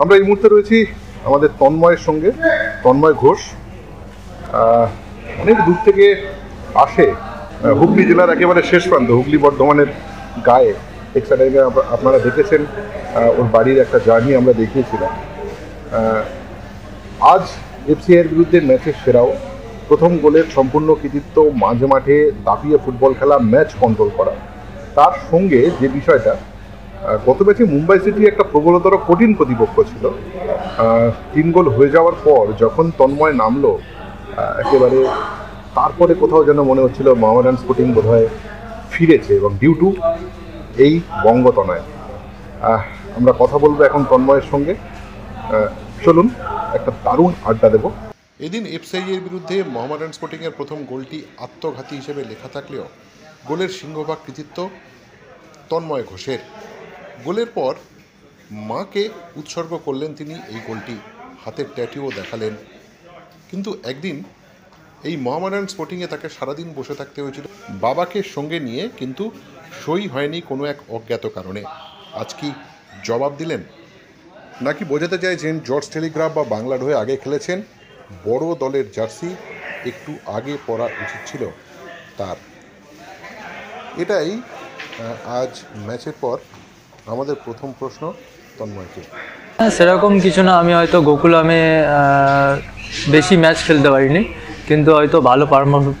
আমরা এই মুহূর্তে রয়েছি আমাদের তন্ময়ের সঙ্গে, তন্ময় ঘোষ। অনেক দূর থেকে আসে হুগলি জেলার একেবারে শেষ প্রান্ত, হুগলি বর্ধমানের গায়ে। এক্সাটাইমে আপনারা দেখেছেন ওর বাড়ির একটা জার্নি আমরা দেখিয়েছিলাম। আজ এফসিআইয়ের বিরুদ্ধে ম্যাচের সেরাও। প্রথম গোলের সম্পূর্ণ কৃতিত্ব, মাঝে মাঠে দাপিয়ে ফুটবল খেলা, ম্যাচ কন্ট্রোল করা। তার সঙ্গে যে বিষয়টা গত ম্যাচে মুম্বাই সিটি একটা প্রবলতর কঠিন প্রতিপক্ষ ছিল। তিন গোল হয়ে যাওয়ার পর যখন তন্ময় নামলো একেবারে তারপরে কোথাও যেন মনে হচ্ছিল মোহামেডান স্পোর্টিং বোধহয় ফিরেছে এবং ডিউ টু এই বঙ্গতনয়। আমরা কথা বলব এখন তন্ময়ের সঙ্গে। চলুন, একটা দারুণ আড্ডা দেবো। এদিন এফসিআই এর বিরুদ্ধে মোহামেডান স্পোর্টিংয়ের প্রথম গোলটি আত্মঘাতী হিসেবে লেখা থাকলেও গোলের সিংহভাগ কৃতিত্ব তন্ময় ঘোষের। গোলের পর মাকে উৎসর্গ করলেন তিনি এই গোলটি। হাতের ট্যাটুও দেখালেন। কিন্তু একদিন এই মোহামেডান স্পোর্টিংয়ে তাকে সারাদিন বসে থাকতে হয়েছিল। বাবাকে সঙ্গে নিয়ে কিন্তু সই হয়নি কোনো এক অজ্ঞাত কারণে। আজ কি জবাব দিলেন? নাকি বোঝাতে চাইছেন জর্জ টেলিগ্রাফ বা বাংলার হয়ে আগে খেলেছেন? বড় দলের জার্সি একটু আগে পরা উচিত ছিল তার। এটাই আজ ম্যাচের পর আমাদের প্রথম প্রশ্ন তন্ময়কে হ্যাঁ সেরকম কিছু না। আমি হয়তো গোকুলামে বেশি ম্যাচ খেলতে পারিনি। কিন্তু হয়তো ভালো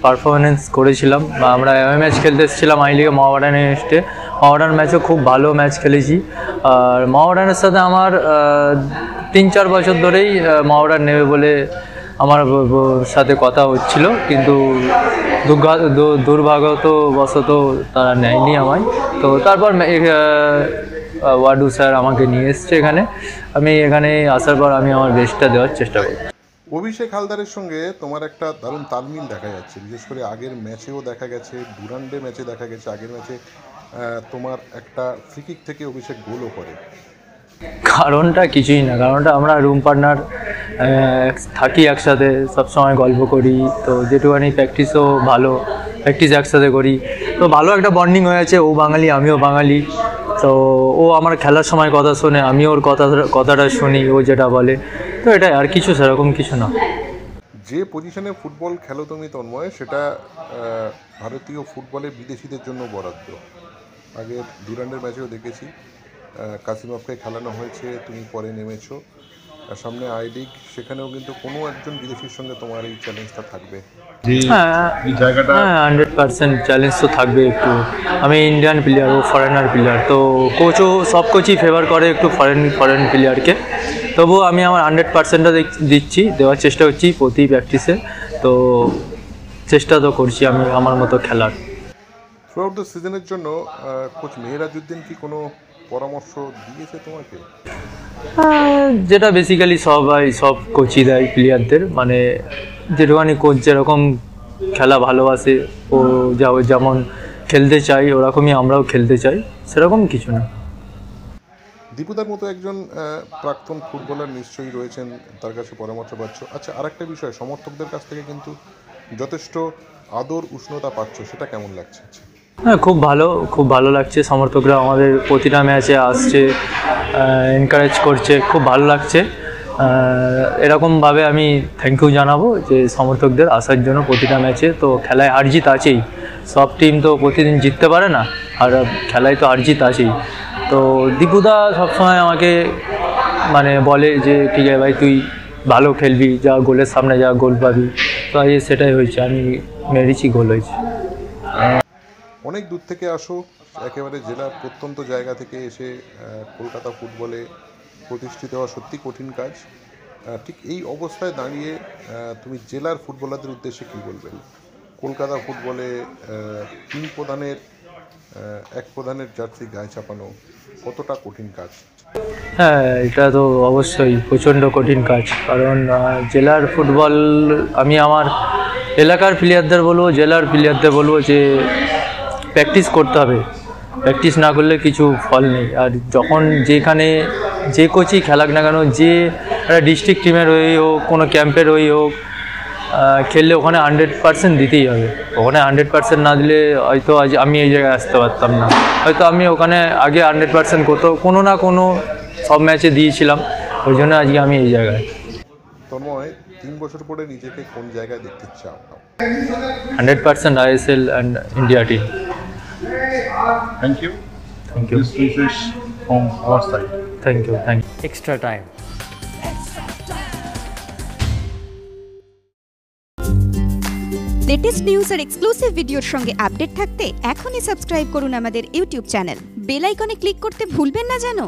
পারফরমেন্স করেছিলাম। বা আমরা এমএ ম্যাচ খেলতে এসেছিলাম আই লিগে মহাবাডান এসে মহাবাডান ম্যাচও খুব ভালো ম্যাচ খেলেছি। আর মহাবাডানের সাথে আমার তিন চার বছর ধরেই মহাবাডান নেবে বলে আমার সাথে কথা হচ্ছিল, কিন্তু দুর্ভাগ্যবশত তারা নেয়নি আমায়। তো তারপর ওয়ার্ডু স্যার আমাকে নিয়ে এসছে এখানে। আমি এখানে আসার পর আমি আমার বেস্টটা দেওয়ার চেষ্টা করি। অভিষেক হালদারের সঙ্গে তোমার একটা দারুণ তালমিল দেখা যাচ্ছে। বিশেষ করে আগের ম্যাচেও দেখা গেছে ডুরান্ডে ম্যাচে দেখা গেছে। আগের ম্যাচে তোমার একটা ফ্রিকিক থেকে অভিষেক গোলও করে। কারণটা কিছুই না, কারণটা আমরা রুম পার্টনার থাকি একসাথে, সবসময় গল্প করি। তো যেটুখানি প্র্যাকটিসও ভালো প্র্যাকটিস একসাথে করি। তো ভালো একটা বন্ডিং হয়েছে, ও বাঙালি, আমিও বাঙালি। তো ও আমার খেলার সময় কথা শোনে আমি ওর কথা, কথাটা শুনি, ও যেটা বলে। তো এটাই আর কিছু সেরকম কিছু না। যে পজিশনে ফুটবল খেলো তুমি, তন্ময়, সেটা ভারতীয় ফুটবলে বিদেশিদের জন্য বরাদ্দ। আগে ডুরান্ডের ম্যাচেও দেখেছি। আহ, খেলানো হয়েছে তুমি পরে নেমেছো। আর সামনে আই লিগ সেখানেও কিন্তু কোনো একজন বিদেশির সঙ্গে তোমার এই চ্যালেঞ্জটা থাকবে। হ্যাঁ জায়গাটা হ্যাঁ হান্ড্রেড পার্সেন্ট চ্যালেঞ্জ তো থাকবে একটু। আমি ইন্ডিয়ান প্লেয়ার ও ফরেনার প্লেয়ার তো কোচও সব কোচই ফেভার করে একটু ফরেন ফরেন প্লেয়ারকে তবুও আমি আমার হান্ড্রেড পার্সেন্টটা দিচ্ছি দেওয়ার চেষ্টা করছি প্রতি প্র্যাকটিসে তো চেষ্টা তো করছি আমি আমার মতো খেলার। থ্রু আউট দ্য সিজনের জন্য কোচ মেহরাজউদ্দিন কি কোনো পরামর্শ দিয়েছে তোমাকে? যেটা বেসিক্যালি সবাই সব কোচই দেয় প্লেয়ারদের মানে যেটুখানি কোচ যেরকম খেলা ভালোবাসে ও যা যেমন খেলতে চাই ওরকমই আমরাও খেলতে চাই সেরকম কিছু না। দীপুদার মতো একজন প্রাক্তন ফুটবলার নিশ্চয়ই রয়েছেন তার কাছে পরামর্শ পাচ্ছ। আচ্ছা আরেকটা বিষয় সমর্থকদের কাছ থেকে কিন্তু যথেষ্ট আদর উষ্ণতা পাচ্ছ সেটা কেমন লাগছে? হ্যাঁ খুব ভালো খুব ভালো লাগছে। সমর্থকরা আমাদের প্রতিটা ম্যাচে আসছে এনকারেজ করছে, খুব ভালো লাগছে। এরকমভাবে আমি থ্যাংক ইউ জানাব যে সমর্থকদের আসার জন্য প্রতিটা ম্যাচে তো খেলায় হার জিত আছেই। সব টিম তো প্রতিদিন জিততে পারে না, আর খেলায় তো হার জিত আছেই। তো দীপুদা সবসময় আমাকে মানে বলে যে, ঠিক আছে ভাই, তুই ভালো খেলবি, যা গোলের সামনে যা গোল পাবি। তো সেটাই হয়েছে, আমি মেরেছি গোল হয়েছে। অনেক দূর থেকে আসো, একেবারে জেলার প্রত্যন্ত জায়গা থেকে এসে কলকাতা ফুটবলে প্রতিষ্ঠিত হওয়া সত্যি কঠিন কাজ। ঠিক এই অবস্থায় দাঁড়িয়ে তুমি জেলার ফুটবলারদের উদ্দেশ্যে কী বলবে কলকাতা ফুটবলে তিন প্রধানের এক প্রধানের জার্সি গায়ে চাপানো কতটা কঠিন কাজ? হ্যাঁ এটা তো অবশ্যই প্রচণ্ড কঠিন কাজ। কারণ জেলার ফুটবল, আমি আমার এলাকার প্লেয়ারদের বলব, জেলার প্লেয়ারদের বলব যে প্র্যাকটিস করতে হবে। প্র্যাকটিস না করলে কিছু ফল নেই। আর যখন যেখানে যে কোচই খেলাক না কেন যে একটা ডিস্ট্রিক্ট টিমের হয়ে হোক কোনো ক্যাম্পের হয়ে হোক খেললে ওখানে হান্ড্রেড পার্সেন্ট দিতেই হবে। ওখানে হান্ড্রেড পার্সেন্ট না দিলে হয়তো আজ আমি এই জায়গায় আসতে পারতাম না। হয়তো আমি ওখানে আগে হান্ড্রেড পার্সেন্ট কোথাও কোনো না কোনো সব ম্যাচে দিয়েছিলাম। ওই জন্য আজকে আমি এই জায়গায়। তন্ময় তিন বছর পরে নিজেকে কোন জায়গায় দেখতে চাও? Hundred percent ISL and India team thank you thank you this is from our side. Thank you thank you. Extra time latest news R exclusive ভিডিওর সঙ্গে আপডেট থাকতে এখনই সাবস্ক্রাইব করুন আমাদের ইউটিউব চ্যানেল বেল আইকনে ক্লিক করতে ভুলবেন না জানো?